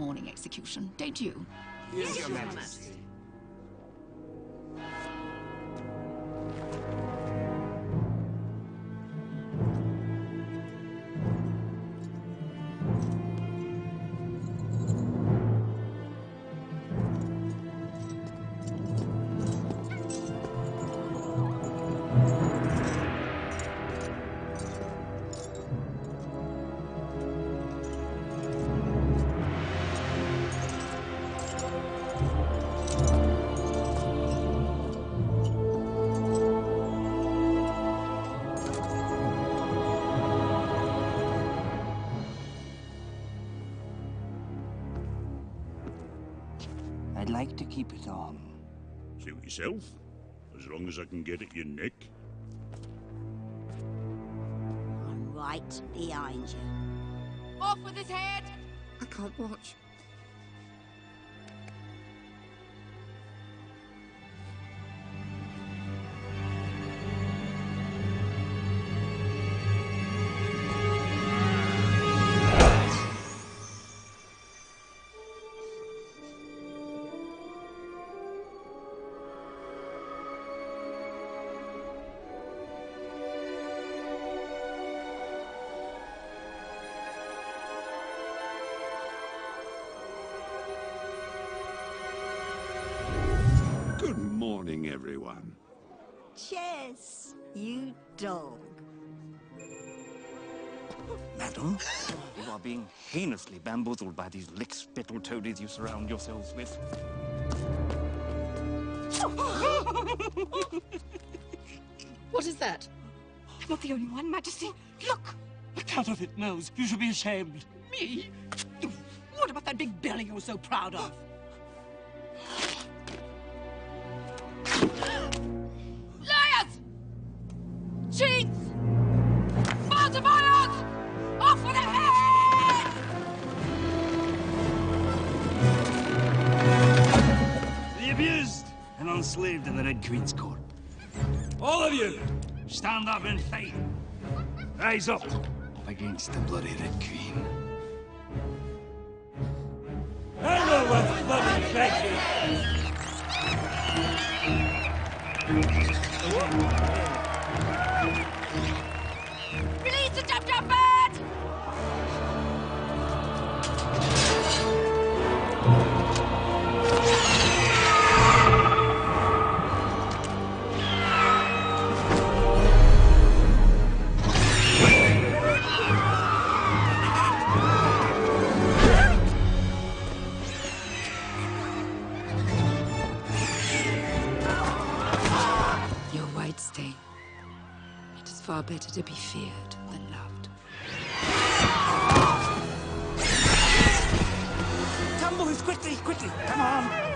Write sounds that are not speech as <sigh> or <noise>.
morning execution, don't you? Yes, Your Majesty. I'd like to keep it on. Suit yourself. As long as I can get at your neck. I'm right behind you. Off with his head! I can't watch. Morning, everyone. Chess, you dog. Madam, you are being heinously bamboozled by these lick-spittle toadies you surround yourselves with. <laughs> What is that? I'm not the only one, Majesty. Look! A counterfeit nose. You should be ashamed. Me? What about that big belly you're so proud of? Liars! Cheats! Falsifiers! Off with their heads! The abused and enslaved in the Red Queen's court. All of you, stand up and fight. Rise up against the bloody Red Queen. Know what bloody Becky. Far better to be feared than loved. Tumble quickly, quickly. Come on.